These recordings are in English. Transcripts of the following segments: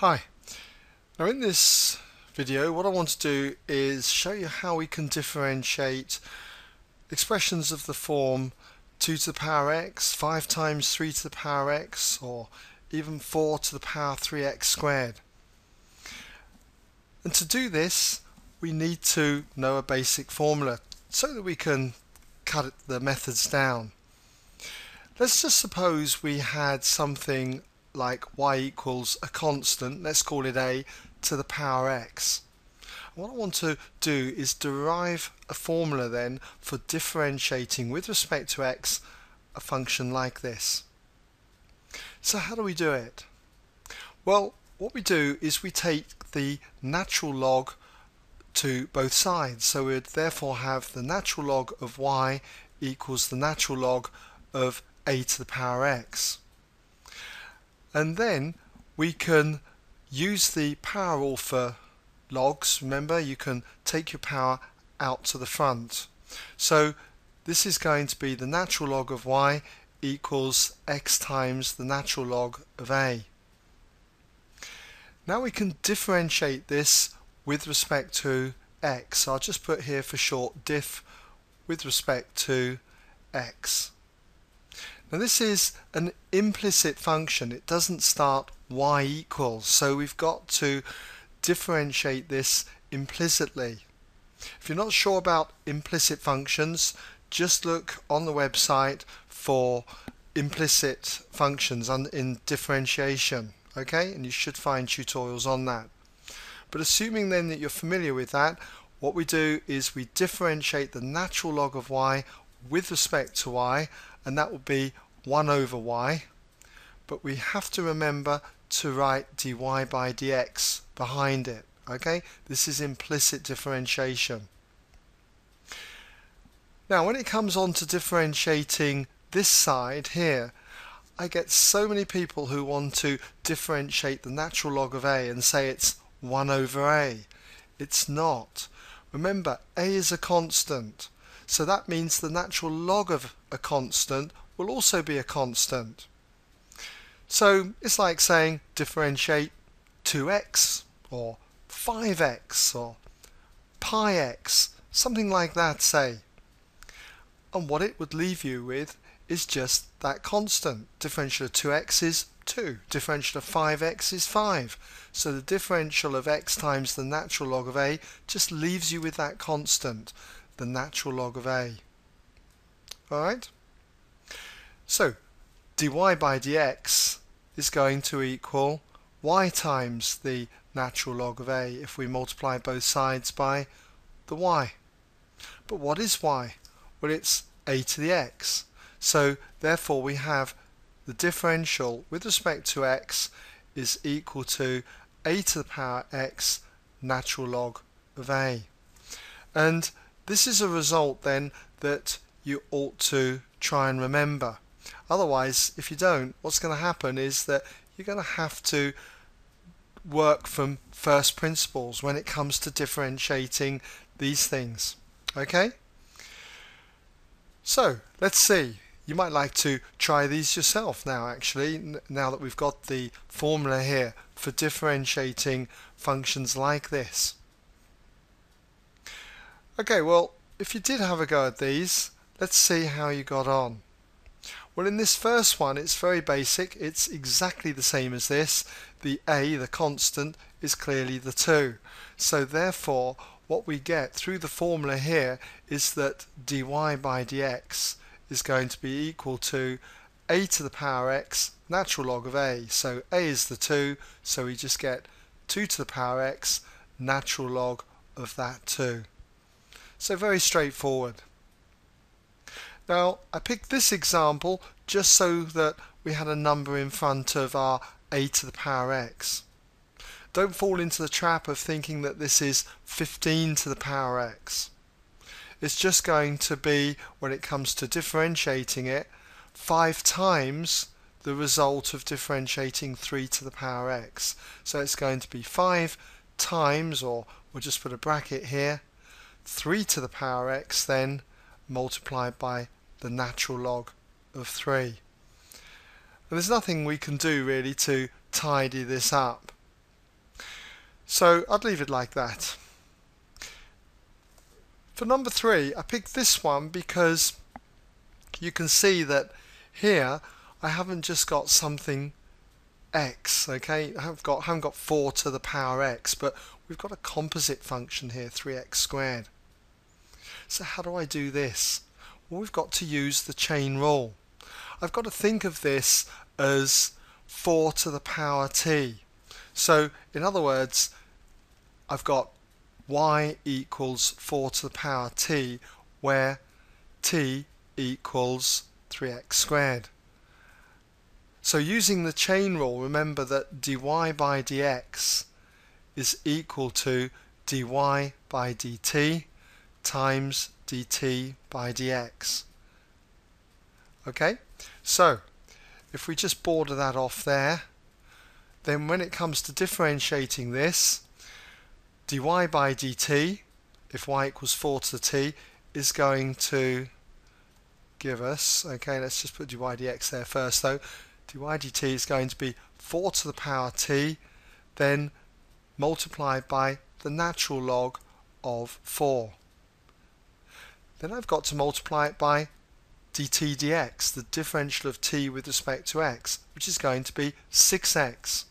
Hi. Now in this video what I want to do is show you how we can differentiate expressions of the form 2 to the power x, 5 times 3 to the power x or even 4 to the power 3x squared. And to do this we need to know a basic formula so that we can cut the methods down. Let's just suppose we had something like y equals a constant, let's call it a, to the power x. What I want to do is derive a formula then for differentiating with respect to x a function like this. So how do we do it? Well, what we do is we take the natural log to both sides. So we'd therefore have the natural log of y equals the natural log of a to the power x and then we can use the power rule for logs. Remember you can take your power out to the front. So this is going to be the natural log of y equals x times the natural log of a. Now we can differentiate this with respect to x. I'll just put here for short diff with respect to x now this is an implicit function. It doesn't start y equals. So we've got to differentiate this implicitly. If you're not sure about implicit functions, just look on the website for implicit functions in differentiation. Okay, and you should find tutorials on that. But assuming then that you're familiar with that, what we do is we differentiate the natural log of y with respect to y and that will be 1 over y. But we have to remember to write dy by dx behind it okay? This is implicit differentiation. Now when it comes on to differentiating this side here I get so many people who want to differentiate the natural log of a and say it's 1 over a. It's not. Remember a is a constant so that means the natural log of a constant will also be a constant. So it's like saying differentiate 2x or 5x or pi x, something like that say. And what it would leave you with is just that constant. Differential of 2x is 2. Differential of 5x is 5. So the differential of x times the natural log of a just leaves you with that constant the natural log of a. Alright? So dy by dx is going to equal y times the natural log of a if we multiply both sides by the y. But what is y? Well it's a to the x. So therefore we have the differential with respect to x is equal to a to the power x natural log of a. And this is a result then that you ought to try and remember. Otherwise, if you don't, what's going to happen is that you're going to have to work from first principles when it comes to differentiating these things. Okay? So, let's see. You might like to try these yourself now actually, now that we've got the formula here for differentiating functions like this. Okay, well, if you did have a go at these, let's see how you got on. Well, in this first one, it's very basic. It's exactly the same as this. The a, the constant, is clearly the 2. So therefore, what we get through the formula here is that dy by dx is going to be equal to a to the power x natural log of a. So a is the 2, so we just get 2 to the power x natural log of that 2. So very straightforward. Now I picked this example just so that we had a number in front of our a to the power x. Don't fall into the trap of thinking that this is 15 to the power x. It's just going to be, when it comes to differentiating it, 5 times the result of differentiating 3 to the power x. So it's going to be 5 times, or we'll just put a bracket here, 3 to the power x then multiplied by the natural log of 3. And there's nothing we can do really to tidy this up. So I'd leave it like that. For number three, I picked this one because you can see that here I haven't just got something x, okay? I haven't got, haven't got 4 to the power x, but we've got a composite function here, 3x squared. So how do I do this? Well, we've got to use the chain rule. I've got to think of this as 4 to the power t. So, in other words, I've got y equals 4 to the power t, where t equals 3x squared. So using the chain rule, remember that dy by dx is equal to dy by dt times dt by dx. Okay, so if we just border that off there, then when it comes to differentiating this, dy by dt, if y equals 4 to the t, is going to give us, okay, let's just put dy dx there first though, dy dt is going to be 4 to the power t, then multiplied by the natural log of 4. Then I've got to multiply it by dt dx, the differential of t with respect to x, which is going to be 6x.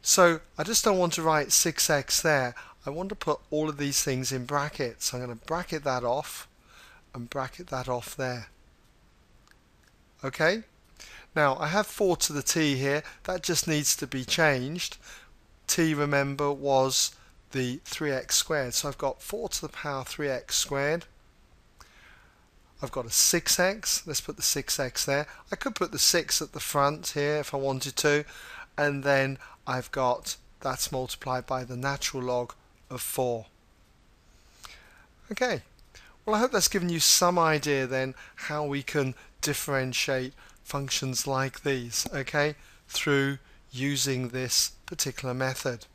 So I just don't want to write 6x there. I want to put all of these things in brackets. I'm going to bracket that off and bracket that off there. Okay? Now I have 4 to the t here. That just needs to be changed. T, remember, was the 3x squared. So I've got 4 to the power 3x squared I've got a 6x. Let's put the 6x there. I could put the 6 at the front here if I wanted to. And then I've got that's multiplied by the natural log of 4. Okay. Well, I hope that's given you some idea then how we can differentiate functions like these, okay, through using this particular method.